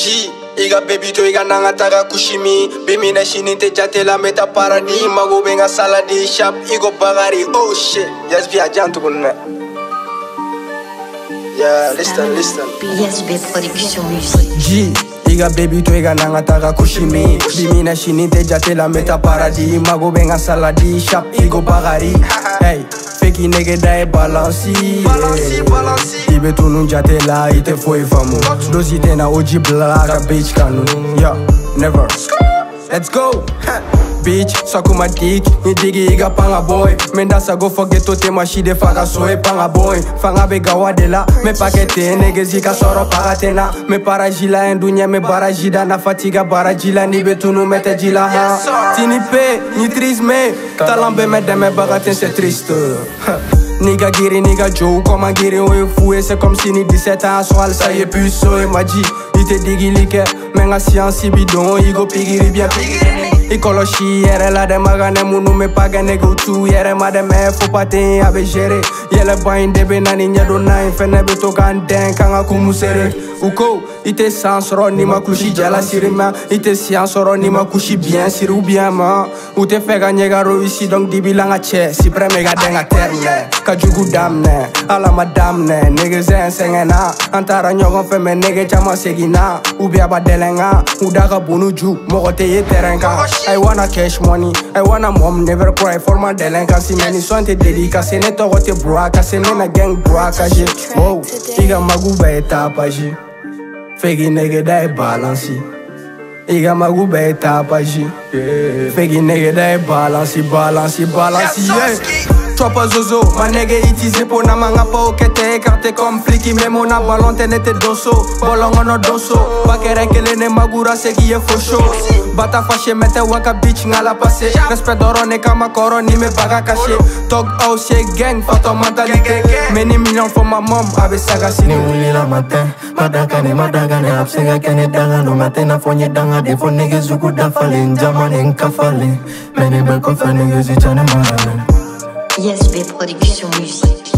G. Iga baby to iga nanga taga kushimi. Bimi na shini te jate la meta paradi Mago benga saladi shop. Igo bagari. Oh shit. Yes be a jantu kunna Yeah listen listen. PSB Production Musique. G Iga baby to iga nanga taga kushimi Bimi na shini te jate la meta paradi. Mago benga saladi shop Igo bagari Hey Feki nigga da e balansi yeah. Ibe tunu jate la ite foi famu. Dosi tena oji black a bitch kanu. Yeah, never. Let's go Bitch, suck my dick, ni digi iga panga boy. Menda sa go forget to te machide faga soe panga boy. Fanga be gawa de la, me pakete nege zika soro pagatena Me parajila en dunya me barajida na fatiga barajila ni betunu mete jila ha. Tini pe, ni tris me, talambe me deme bagaten c'est triste. Nigga giri, nigga Joe, comment giri, on est foué C'est comme si ni 17 ans, soal, ça y est so Et m'a dit, il te digi like Menga science, bidon, igo pigiri bien. Pigiri ikɔlɔsi yɛrɛ la dɛ maganɛ munu me pagɛ nege tu yɛrɛ ma dɛ mɛ fo paten a be gere yɛlɛba in de be na ni ɲɛdonna fɛnɛ be to kan dɛn kan ka kumu sere. U ko i tɛ san ni ma kulusi jala siri ma. I tɛ siyan sɔrɔ ni ma kusi biɲɛ siri u biɲɛ ma. U tɛ fɛ ka ɲɛgaro isi dɔnk dibila ka cɛ siprɛ me ka dɛn ka tɛrinɛ ka jugu daminɛ ala ma daminɛ negezɛn sɛgɛnna an tara ɲɔgɔn fɛ mɛ nege caman seginna u bi a ba dɛlɛn kan u da ka bonu ju mɔgɔ tɛ ye tɛrɛn kan I wanna cash money, I wanna mom never cry for my delinquency Man, it's one te dédicace, ne tɔgɔ tɛ buraka Se ne na gang buraka je Wow, i ka magu bɛɛ tapage Feki nege da ye balansi I ka magu bɛɛ ye tapage Feki nege da ye balansi, balansi, balansi yeah. Chopper zozo, ma nigga itize po na manga pa o kete écarté comme flicky Memo na ballon te nete doso, bolongo no doso. Bakere kele ne magura se ki ye fosho. Bata fashe mete waka bitch nga la passe Respect doro ne kama koro ni me baga caché Talk house ye gang, fato mentalité Many million for my mom, abe saga si. Ni wulila matin madakane madagane a bɛ se ka kɛ ne danga no mɛ tɛna fɔ n ye danga de fo nege sugu dafalen jamanen kafalen mɛ ne bɛ kɔfɛ nege si ca ne maralen PSB Production Musique.